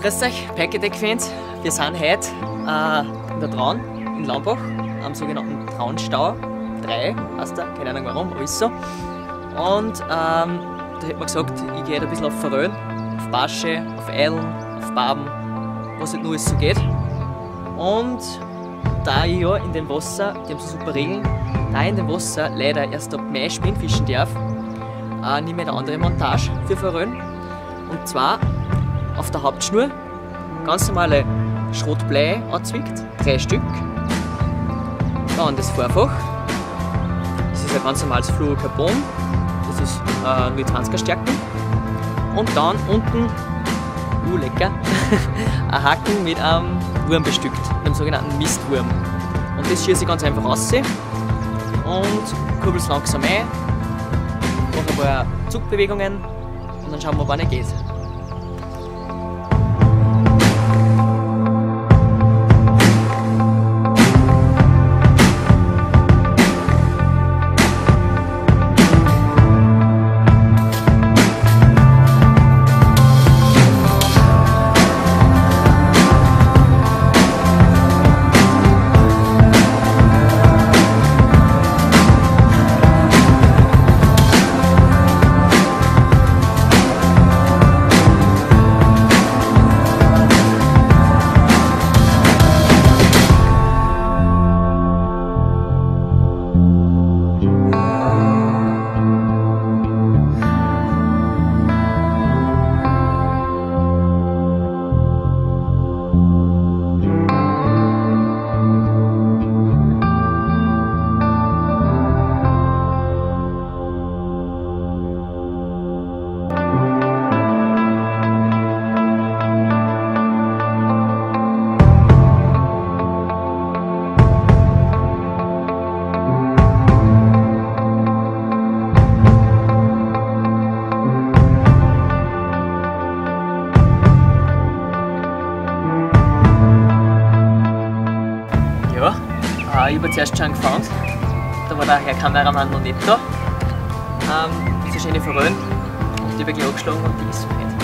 grüß euch, Pikedeck-Fans. Wir sind heute äh, in der Traun in Lambach am sogenannten Traunstau 3, heißt der, keine Ahnung warum, ist so. Und ähm, da hat man gesagt, ich gehe ein bisschen auf Verröhn, auf Barsche, auf Eilen, auf Baben, was halt nur so geht. Und da ich ja in dem Wasser, die haben so super Regeln, da ich in dem Wasser leider erst ab Mai Spinnfischen darf, äh, nehme ich eine andere Montage für Verröhn. Und zwar auf der Hauptschnur ganz normale Schrotblei anzwickt, drei Stück. Dann das Vorfach. Das ist ein ganz normales Fluorocarbon. Das ist äh, 020er Stärken. Und dann unten, uh lecker, ein Haken mit einem Wurm bestückt, einem sogenannten Mistwurm. Und das schieße ich ganz einfach raus und kurbel es langsam ein, mache ein paar Zugbewegungen und dann schauen wir, wann er geht. Ich habe zuerst schon gefahren. Da war der Herr Kameramann noch nicht da. Ähm, das ist eine Forelle und die habe ich angeschlagen und die ist so nicht.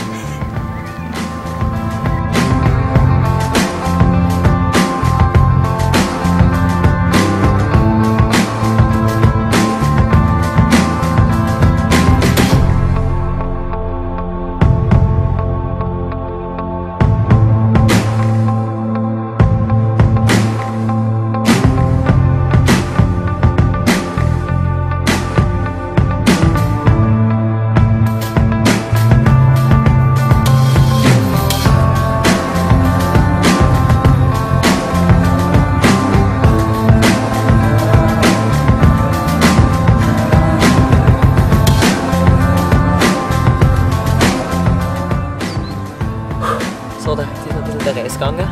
Gegangen.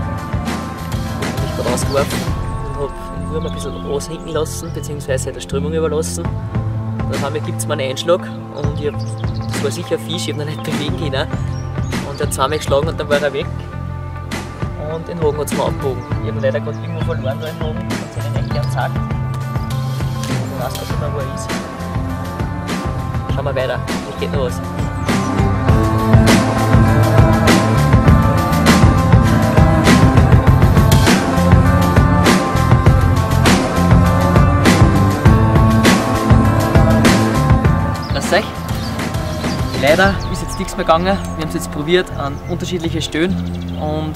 Ich gerade rausgeworfen und habe den Wurm ein bisschen aushinken lassen, beziehungsweise der Strömung überlassen. Dann gibt es mir einen Einschlag und ich das war sicher ein Fisch, ich habe ihn nicht bewegen können. Und er hat zweimal geschlagen und dann war er weg. Und den Haken hat es mir abgebogen. Ich habe leider gerade irgendwo verloren da im Haken und seinen gern gesagt. Und ich weiß gar nicht mehr, wo er ist. Schauen wir weiter, ich geht noch was. Leider ist jetzt nichts mehr gegangen. Wir haben es jetzt probiert an unterschiedliche Stellen und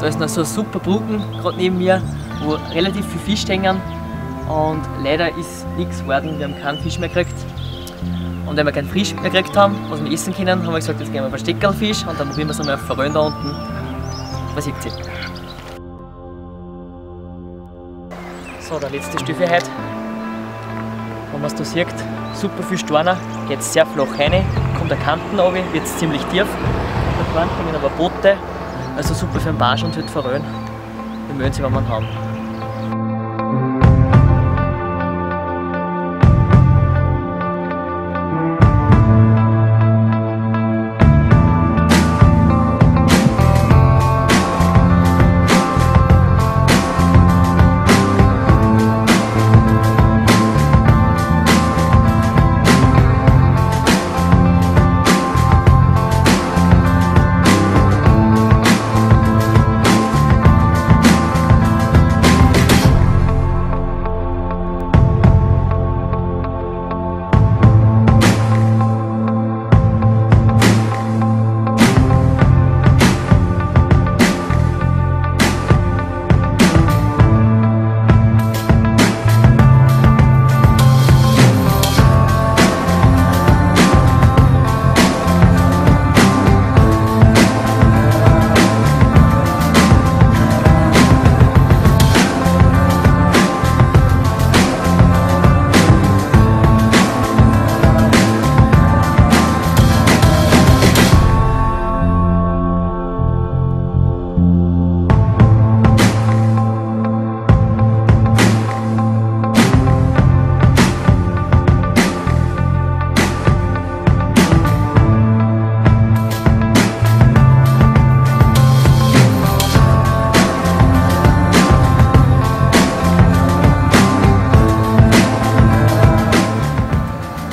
da ist noch so eine super Brücken gerade neben mir, wo relativ viel Fisch hängen und leider ist nichts geworden. Wir haben keinen Fisch mehr gekriegt. Und wenn wir keinen Fisch mehr gekriegt haben, was wir essen können, haben wir gesagt, jetzt gehen wir auf einen Steckerlfisch und dann probieren wir es nochmal auf Verröhn da unten. Was sieht ihr? So, der letzte Stück für heute. Wenn man es da sieht, super viel Storner, geht sehr flach rein, kommt der Kanten runter, wird ziemlich tief. Da vorne kommen aber Boote, also super für den Barsch und für die Forellen. Wir mögen sie, wenn wir ihn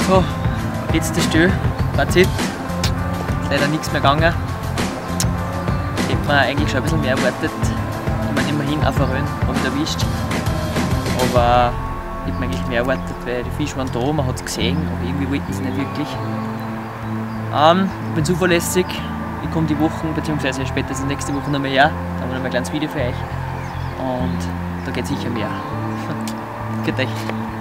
haben. Letzte Stelle, Fazit. Ist leider nichts mehr gegangen. Hätte man eigentlich schon ein bisschen mehr erwartet. Ich meine, immerhin Forellen haben wir erwischt. Aber ich mir eigentlich mehr erwartet, weil die Fische waren da, man hat es gesehen, aber irgendwie wollten sie nicht wirklich. Ähm, ich bin zuverlässig. Ich komme die Wochen, beziehungsweise spätestens nächste Woche nochmal her. Da haben wir noch ein kleines Video für euch. Und da geht sicher mehr. Geht euch.